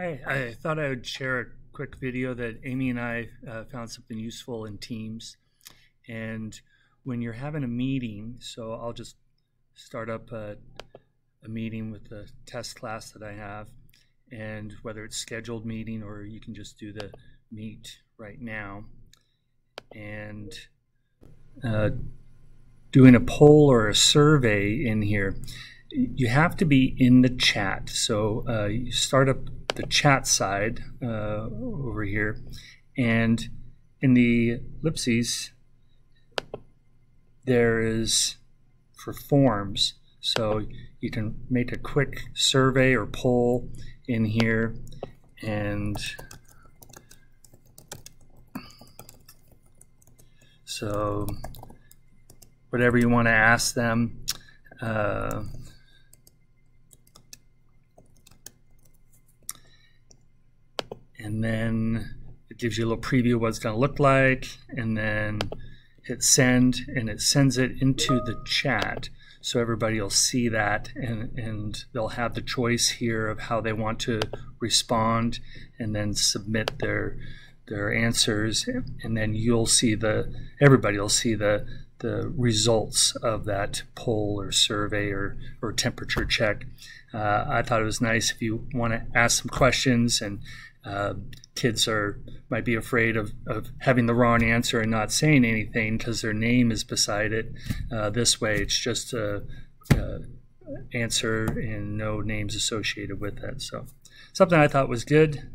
Hey, I thought I would share a quick video that Amy and I uh, found something useful in Teams. And when you're having a meeting, so I'll just start up a, a meeting with the test class that I have, and whether it's scheduled meeting or you can just do the meet right now. And uh, doing a poll or a survey in here, you have to be in the chat. So uh, you start up the chat side uh, over here. And in the ellipses, there is for forms. So you can make a quick survey or poll in here and so whatever you want to ask them. Uh, and then it gives you a little preview of what it's going to look like and then hit send and it sends it into the chat so everybody will see that and, and they'll have the choice here of how they want to respond and then submit their their answers and then you'll see the everybody will see the the results of that poll or survey or, or temperature check. Uh, I thought it was nice if you want to ask some questions and uh, kids are might be afraid of, of having the wrong answer and not saying anything because their name is beside it. Uh, this way, it's just a, a, answer and no names associated with it. So something I thought was good.